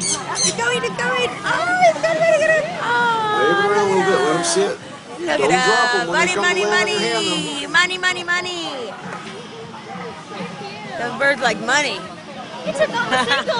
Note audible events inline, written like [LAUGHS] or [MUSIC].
He's going, he's going. Oh, he's going, oh, look at him. Oh, Wave it around a little bit. Let him it. Look Don't it drop 'em him. when Money, money, money. Money, money, money. Those birds like money. It's a all the. [LAUGHS]